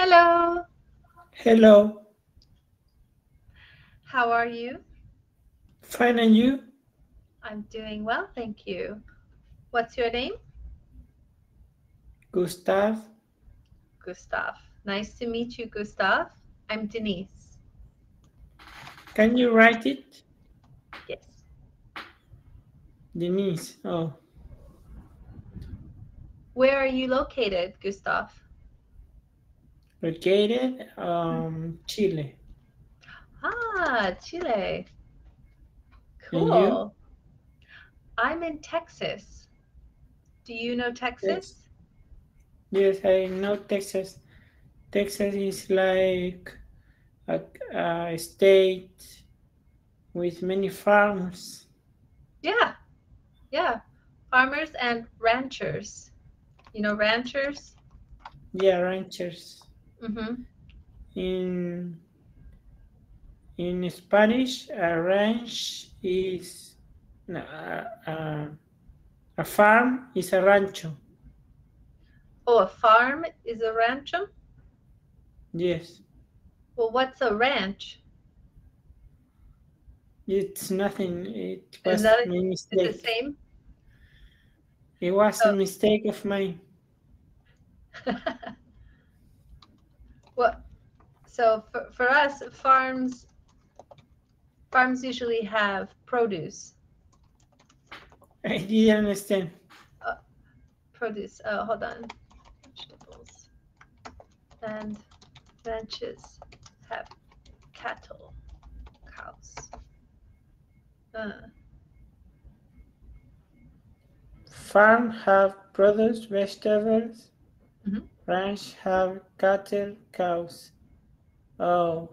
Hello. Hello. How are you? Fine, and you? I'm doing well, thank you. What's your name? Gustav. Gustav. Nice to meet you, Gustav. I'm Denise. Can you write it? Yes. Denise. Oh, Where are you located, Gustav? Located um Chile. Ah, Chile. Cool. I'm in Texas. Do you know Texas? Yes, I know Texas. Texas is like a, a state with many farms. Yeah. Yeah. Farmers and ranchers. You know ranchers? Yeah, ranchers. Mm-hmm. In in Spanish, a ranch is no, a, a, a farm is a rancho. Oh, a farm is a rancho? Yes, Well, what's a ranch? it's nothing. It was that- my Is the same? It was Oh. a mistake of mine. Well, so for, for us, farms farms usually have produce. I didn't understand. Produce. Oh, hold on. Vegetables. And ranches have cattle, cows. Uh, Farm have produce, vegetables. Mhm. Ranch have cattle, cows. Oh,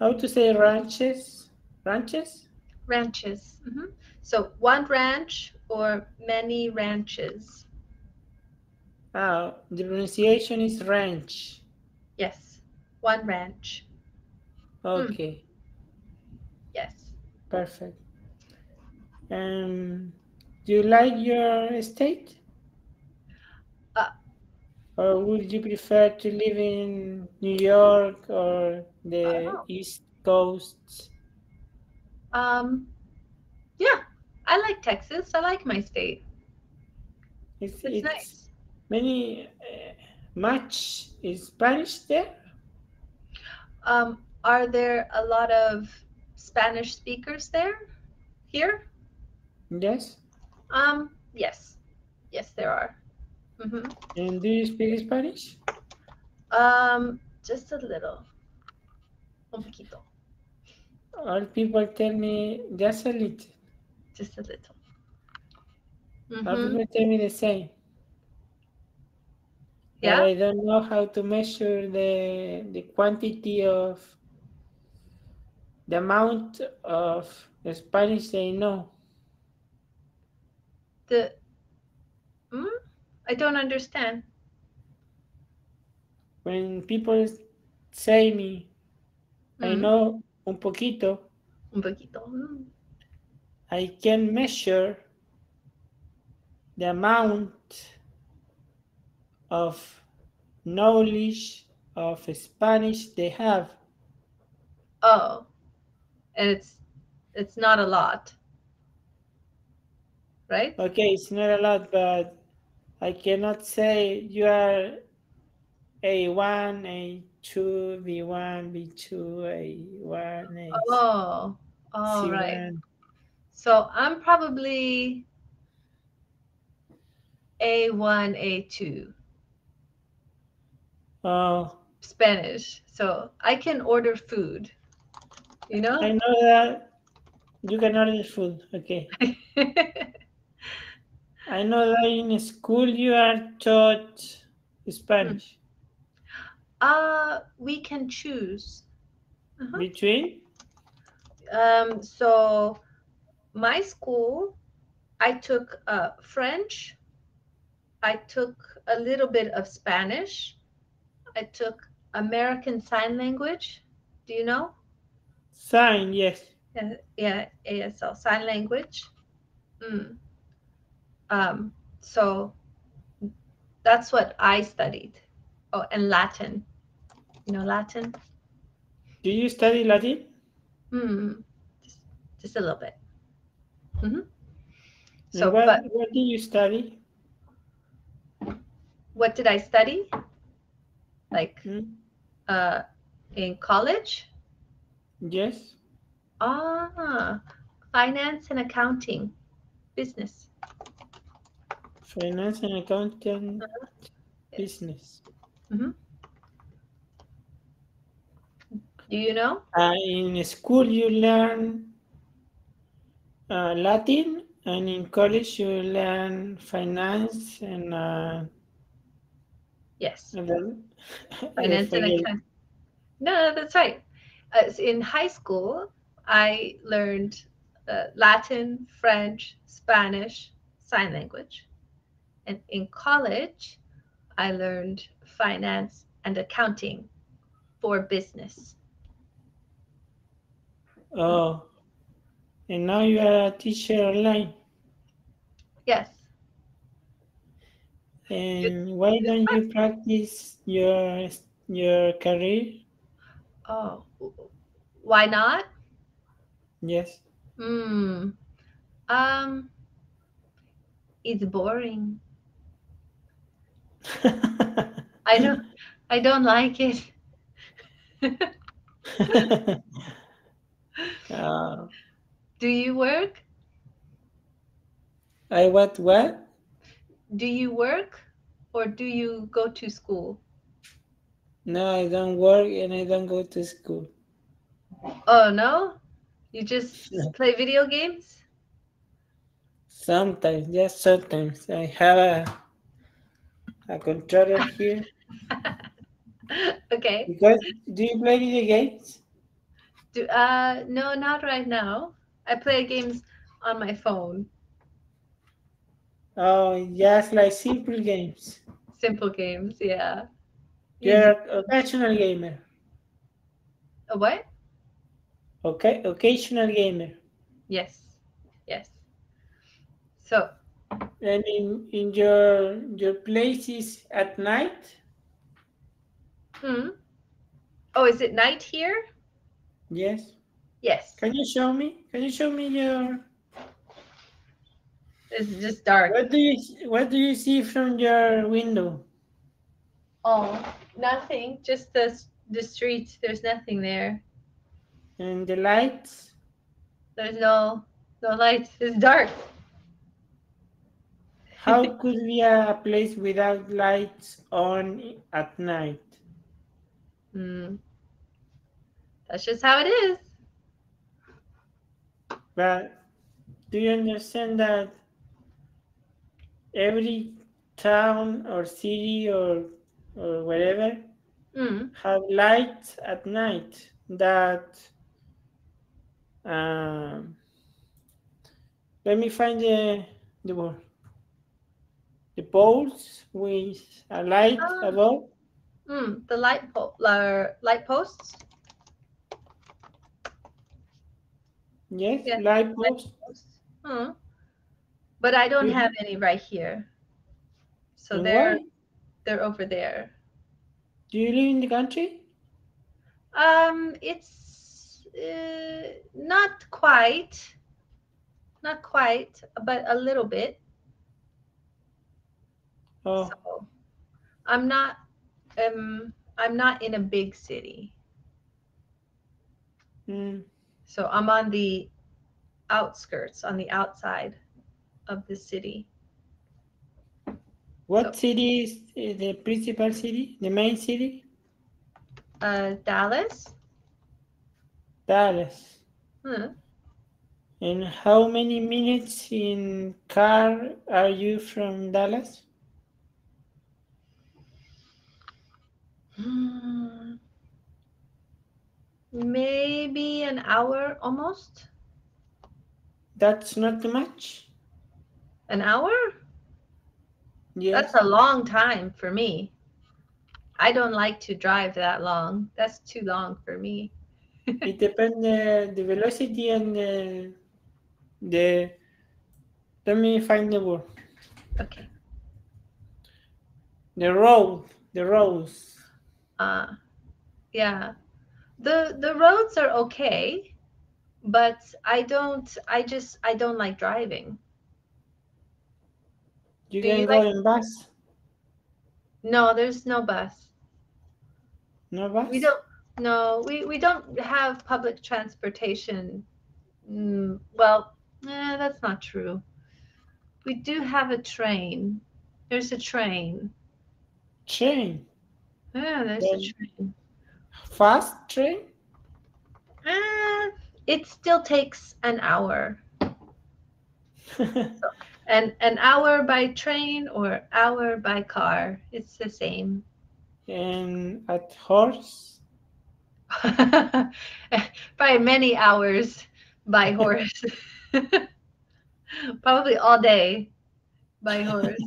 how to say ranches? Ranches? ranches. Mhm. So one ranch or many ranches. Oh, the pronunciation is ranch. Yes, one ranch. Okay, Yes. perfect. Um, do you like your state? Or would you prefer to live in New York or the. East Coast? Um, yeah, I like Texas. I like my state. It's, It's, it's nice. many uh, much is Spanish there. Um, are there a lot of Spanish speakers there? Here? Yes. Um, yes. Yes, there are. Hmm And do you speak Spanish? Um, just a little. Un poquito. All people tell me just a little. Just a little. All Mhm. people tell me the same. But Yeah. I don't know how to measure the the quantity of the amount of the Spanish they know. The. Mm? I don't understand. When people say me, I Mm. know un poquito, Un poquito. Mm. I can measure the amount of knowledge of Spanish they have. Oh, and it's it's not a lot, right? Okay, it's not a lot, but I cannot say you are A1, A2, B1, B2, A1, A Oh, all right. C1. So I'm probably A1, A2 Oh, Spanish. So I can order food. You know? I know that you can order food. Okay. I know that in school you are taught Spanish. uh we can choose. Uh-huh. Between? Um, so my school, I took uh, French. I took a little bit of Spanish. I took American Sign Language. Do you know? Sign, yes. Uh, yeah, ASL Sign Language. Mm. Um, so that's what I studied. Oh, and Latin. You know Latin? Do you study Latin? Hmm. Just, just a little bit. hmm So what, but what do you study? what did I study? Like Hmm? uh, in college? Yes. Ah, finance and accounting, business. Finance and accounting business. Do you know? Uh, in school, you learn uh, Latin, and in college, you learn finance and uh, Yes. and then Finance and accounting. No, that's right. Uh, in high school, I learned uh, Latin, French, Spanish, sign language. And in college, I learned finance and accounting for business. Oh, and now you are a teacher online. Yes. And why don't you practice your your career? Oh, why not? Yes. Hmm. Um, it's boring. I don't. I don't like it. uh, Do you work? I what what? Do you work, or do you go to school? No, I don't work and I don't go to school. Oh no, you just play video games. Sometimes, yes, sometimes. I have a a controller here. okay. Because do you play video games? Do uh no, not right now. I play games on my phone. Oh, yes, like simple games. Simple games, yeah. You're occasional gamer. A what? Okay, occasional gamer. Yes. Yes. So And in, in your your places at night? hmm. Oh, is it night here? Yes. Yes. Can you show me? Can you show me your It's just dark. what do you what do you see from your window? Oh, nothing. Just the the street. There's nothing there. And the lights? There's no no lights. It's dark. How could be a place without lights on at night? Hmm. That's just how it is. But do you understand that every town or city or or wherever Hmm. have lights at night that um, let me find the the word the poles with a light Ah. above Hmm. The light po- la- light posts. yes Yeah, light light posts. Hmm. But I don't have any right here. So they're why? they're over there. do you live in the country Um, it's uh, not quite, not quite, but a little bit. Oh So I'm not um I'm not in a big city. mm, So I'm on the outskirts, on the outside of the city. what So- city is the principal city the main city Uh Dallas. Dallas Hmm. And how many minutes in car are you from Dallas? Hmm. Maybe an hour almost. That's not too much. An hour? Yes. That's a long time for me. I don't like to drive that long. That's too long for me. it depends the, the velocity and the, the let me find the word. Okay. The road. The roads. Uh Yeah. The the roads are okay, but I don't I just I don't like driving. You Do can you go like- in bus. No, there's no bus. No bus. We don't no, we we don't have public transportation. Mm, well, eh, that's not true. We do have a train. There's a train. Train. Yeah, there's a train. Fast train. Uh, it still takes an hour. And an hour by train or hour by car. It's the same. and at horse. by many hours by horse. Probably all day by horse.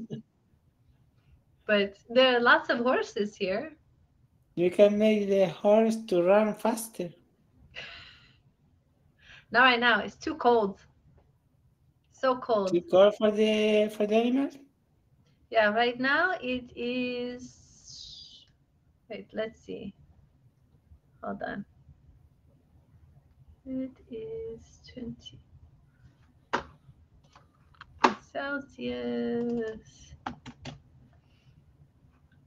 But there are lots of horses here. You can make the horse to run faster. Not right now. It's too cold. So cold. To go for the for the animal. Yeah, right now it is. Wait, let's see. Hold on. It is 20 Celsius.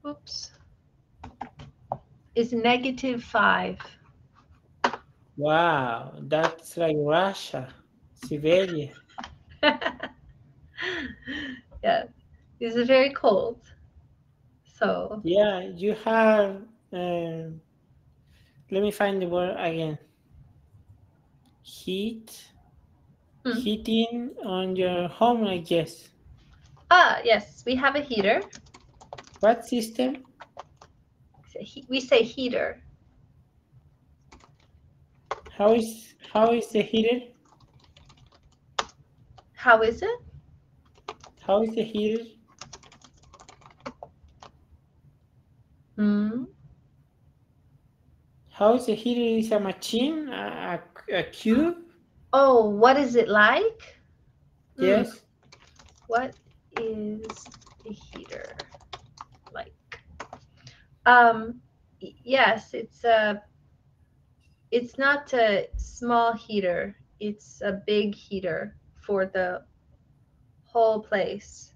Oops. It's negative five. Wow, that's like Russia, Siberia. yeah, it's very cold. So, Yeah, you have. Um, let me find the word again. Heat. Hmm. Heating on your home, I guess. ah, yes, we have a heater. What system? We say heater. How is how is the heater? How is it? How is the heater? Hmm. How is the heater? Is a machine? A, a, a cube? Oh, what is it like? Yes. What is a heater? Um, yes, it's a. It's not a small heater. It's a big heater for the whole place.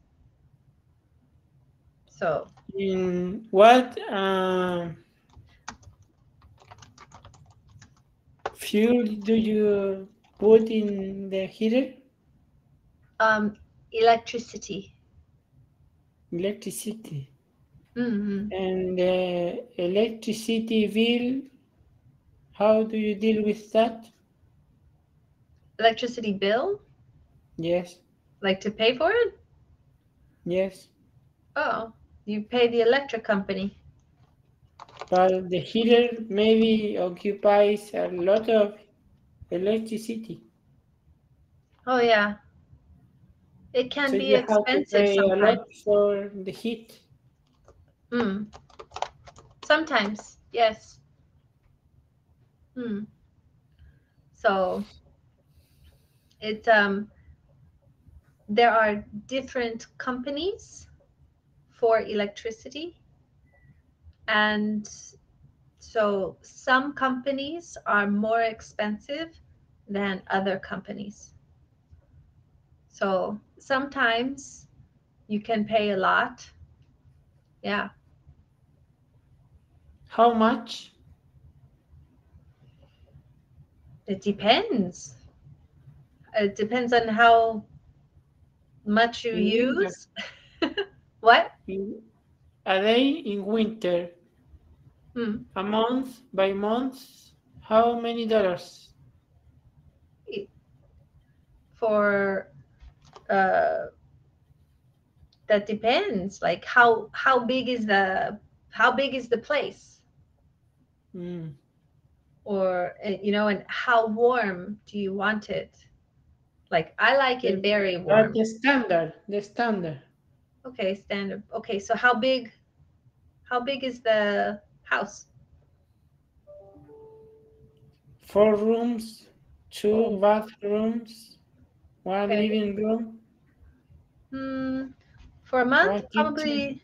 So In what um, fuel do you put in the heater? um, electricity. Electricity. Hmm And the electricity bill, how do you deal with that? Electricity bill, Yes, like to pay for it. yes. Oh, you pay the electric company. But the heater maybe occupies a lot of electricity. Oh yeah. It can so be you have to expensive sometimes. for the heat. Mm. Sometimes, yes. Hmm. So it um there are different companies for electricity and so some companies are more expensive than other companies. So sometimes you can pay a lot. Yeah. How much? It depends. It depends on how much you Mm, use. what? A day in winter, Hmm. a month by month, how many dollars? For uh that depends. Like how how big is the how big is the place? Mm. Or uh, you know, and how warm do you want it? Like I like it very But warm. the standard, the standard. Okay, standard. Okay, so how big how big is the house? Four rooms, two Oh. bathrooms, one Okay. living room. Hmm, for a month, probably